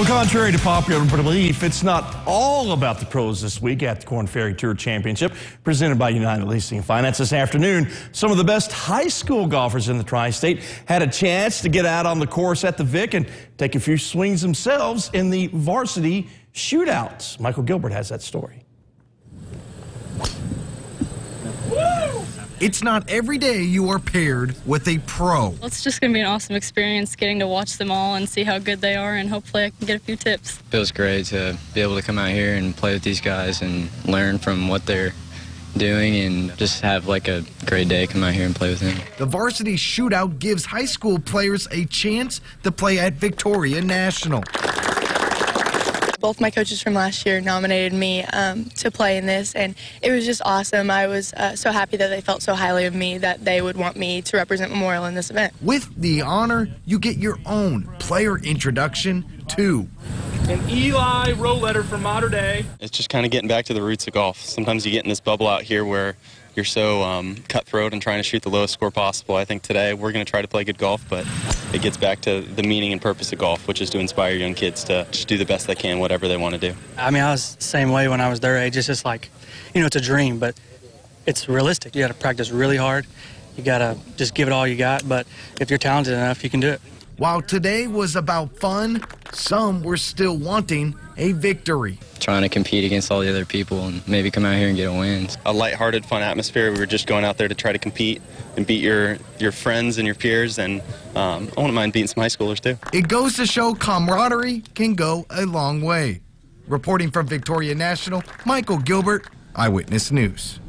Well, contrary to popular belief, it's not all about the pros this week at the Korn Ferry Tour Championship presented by United Leasing Finance this afternoon. Some of the best high school golfers in the tri-state had a chance to get out on the course at the Vic and take a few swings themselves in the varsity shootouts. Michael Gilbert has that story. It's not every day you are paired with a pro. It's just going to be an awesome experience getting to watch them all and see how good they are, and hopefully I can get a few tips. Feels great to be able to come out here and play with these guys and learn from what they're doing and just have like a great day come out here and play with them. The varsity shootout gives high school players a chance to play at Victoria National both my coaches from last year nominated me um, to play in this, and it was just awesome. I was uh, so happy that they felt so highly of me that they would want me to represent Memorial in this event. With the honor, you get your own player introduction, too. An Eli row letter from Mater Dei. It's just kind of getting back to the roots of golf. Sometimes you get in this bubble out here where you're so um, cutthroat and trying to shoot the lowest score possible. I think today we're going to try to play good golf, but it gets back to the meaning and purpose of golf, which is to inspire young kids to just do the best they can, whatever they want to do. I mean, I was the same way when I was their age. It's just like, you know, it's a dream, but it's realistic. You got to practice really hard. You got to just give it all you got, but if you're talented enough, you can do it. While today was about fun, some were still wanting a victory. Trying to compete against all the other people and maybe come out here and get a win. A lighthearted, fun atmosphere. We were just going out there to try to compete and beat your, your friends and your peers, and um, I wouldn't mind beating some high schoolers too. It goes to show camaraderie can go a long way. Reporting from Victoria National, Michael Gilbert, Eyewitness News.